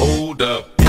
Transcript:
Hold up.